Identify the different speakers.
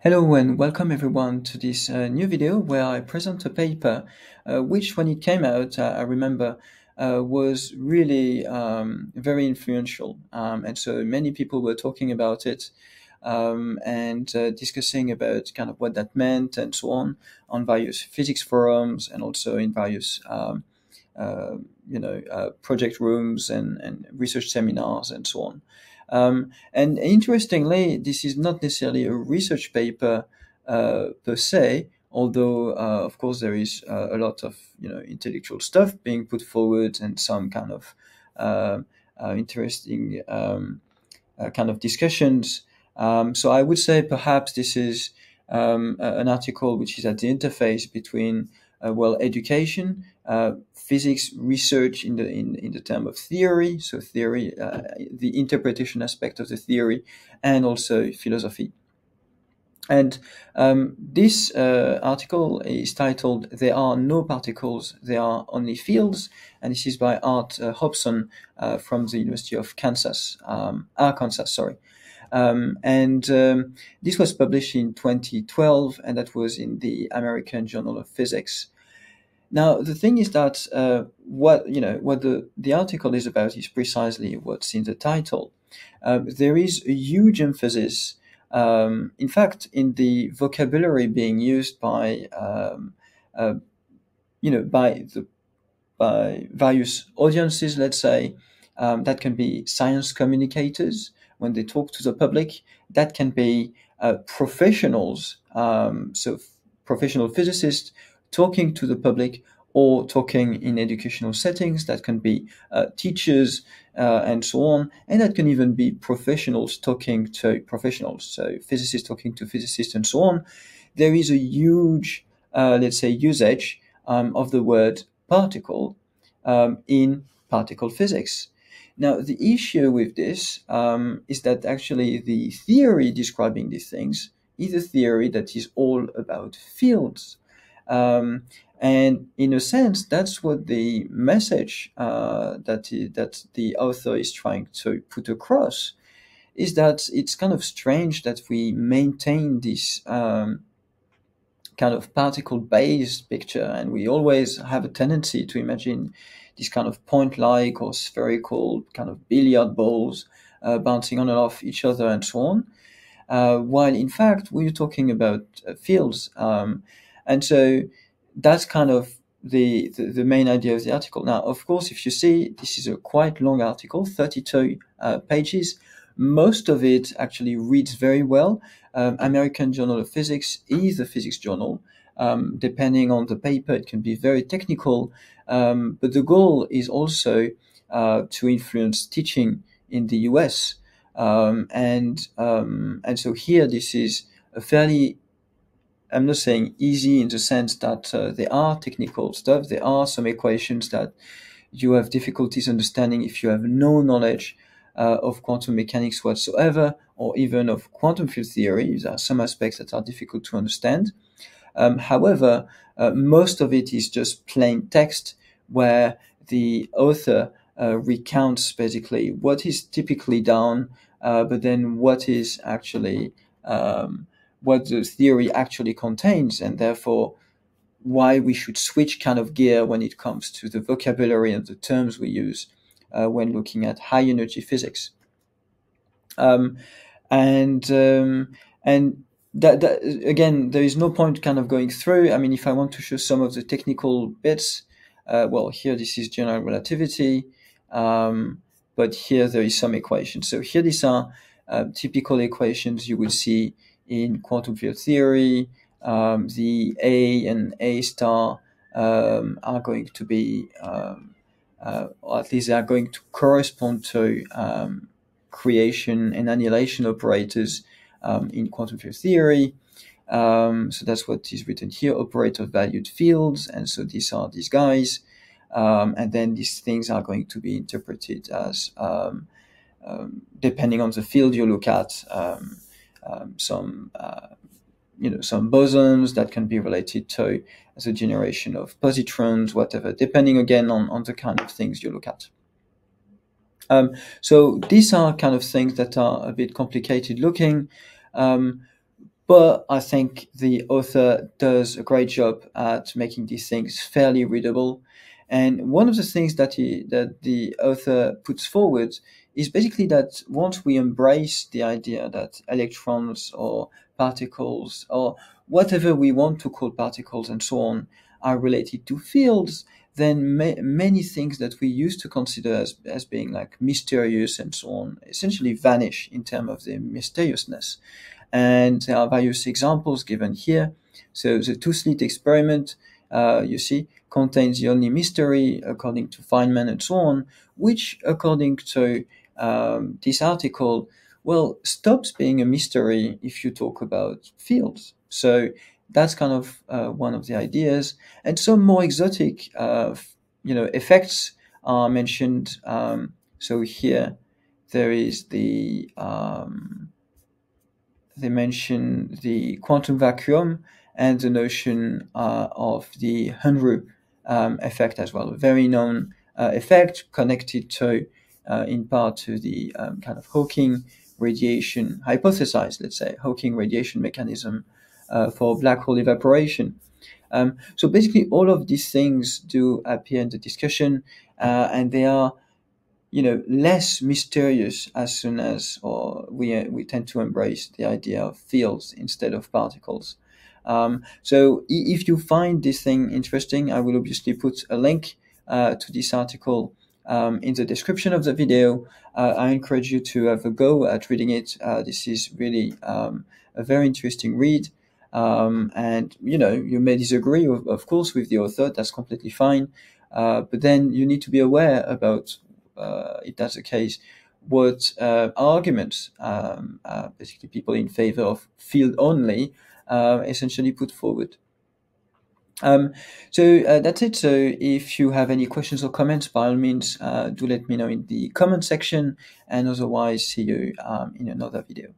Speaker 1: Hello and welcome everyone to this uh, new video where I present a paper uh, which when it came out, uh, I remember, uh, was really um, very influential. Um, and so many people were talking about it um, and uh, discussing about kind of what that meant and so on on various physics forums and also in various um, uh, you know project rooms and, and research seminars and so on. Um, and interestingly, this is not necessarily a research paper uh, per se, although uh, of course there is uh, a lot of you know intellectual stuff being put forward and some kind of uh, uh, interesting um, uh, kind of discussions. Um, so I would say perhaps this is um, an article which is at the interface between well, education, uh, physics research in the in, in the term of theory, so theory, uh, the interpretation aspect of the theory, and also philosophy. And um, this uh, article is titled "There Are No Particles, There Are Only Fields," and this is by Art uh, Hobson uh, from the University of Kansas, um, Arkansas. Sorry. Um, and um, this was published in 2012, and that was in the American Journal of Physics. Now, the thing is that uh, what you know what the, the article is about is precisely what's in the title. Um, there is a huge emphasis, um, in fact, in the vocabulary being used by um, uh, you know by the by various audiences. Let's say um, that can be science communicators, when they talk to the public. That can be uh, professionals, um, so professional physicists talking to the public or talking in educational settings. That can be uh, teachers uh, and so on. And that can even be professionals talking to professionals, so physicists talking to physicists and so on. There is a huge, uh, let's say, usage um, of the word particle um, in particle physics. Now, the issue with this um, is that actually the theory describing these things is a theory that is all about fields. Um, and in a sense, that's what the message uh, that, that the author is trying to put across is that it's kind of strange that we maintain this um, kind of particle based picture and we always have a tendency to imagine these kind of point-like or spherical kind of billiard balls uh, bouncing on and off each other and so on. Uh, while in fact we're talking about uh, fields, um, and so that's kind of the, the, the main idea of the article. Now, of course, if you see, this is a quite long article, 32 uh, pages. Most of it actually reads very well. Um, American Journal of Physics is a physics journal. Um, depending on the paper, it can be very technical, um, but the goal is also uh, to influence teaching in the US. Um, and um, and so here, this is a fairly I'm not saying easy in the sense that uh, there are technical stuff. There are some equations that you have difficulties understanding if you have no knowledge uh, of quantum mechanics whatsoever, or even of quantum field theory. There are some aspects that are difficult to understand. Um, however, uh, most of it is just plain text where the author uh, recounts basically what is typically done, uh, but then what is actually um, what the theory actually contains, and therefore why we should switch kind of gear when it comes to the vocabulary and the terms we use when looking at high energy physics. Um, and um, and that, that, again, there is no point kind of going through. I mean, if I want to show some of the technical bits, uh, well, here this is general relativity, um, but here there is some equations. So here these are uh, typical equations you would see in quantum field theory. Um, the A and A star um, are going to be, um, uh, or at least they are going to correspond to um, creation and annihilation operators um, in quantum field theory. Um, so that's what is written here, operator valued fields. And so these are these guys. Um, and then these things are going to be interpreted as, um, um, depending on the field you look at, some, uh, you know, some bosons that can be related to the generation of positrons, whatever, depending again on, on the kind of things you look at. Um, so these are kind of things that are a bit complicated looking. Um, but I think the author does a great job at making these things fairly readable. And one of the things that he that the author puts forward is basically that once we embrace the idea that electrons or particles or whatever we want to call particles and so on are related to fields, then ma- many things that we used to consider as, as being like mysterious and so on essentially vanish in terms of their mysteriousness. And there are various examples given here. So the two-slit experiment, uh, you see, contains the only mystery according to Feynman and so on, which according to um, this article, well, stops being a mystery if you talk about fields. So that's kind of uh, one of the ideas. And some more exotic, uh, you know, effects are mentioned. Um, so here there is the um, they mention the quantum vacuum and the notion uh, of the Unruh um, effect as well, a very known uh, effect connected to, uh, in part, to the um, kind of Hawking radiation hypothesized, let's say, Hawking radiation mechanism uh, for black hole evaporation. Um, so basically, all of these things do appear in the discussion, uh, and they are you know less mysterious as soon as or we uh, we tend to embrace the idea of fields instead of particles. Um, so if you find this thing interesting, I will obviously put a link uh, to this article um, in the description of the video. Uh, I encourage you to have a go at reading it. Uh, this is really um, a very interesting read. Um, and you know you may disagree, of, of, course, with the author. That's completely fine. Uh, but then you need to be aware about uh, if that's the case, what uh, arguments um, uh, basically people in favor of field only essentially put forward. Um, so uh, that's it. So if you have any questions or comments, by all means, uh, do let me know in the comment section. And otherwise, see you um, in another video.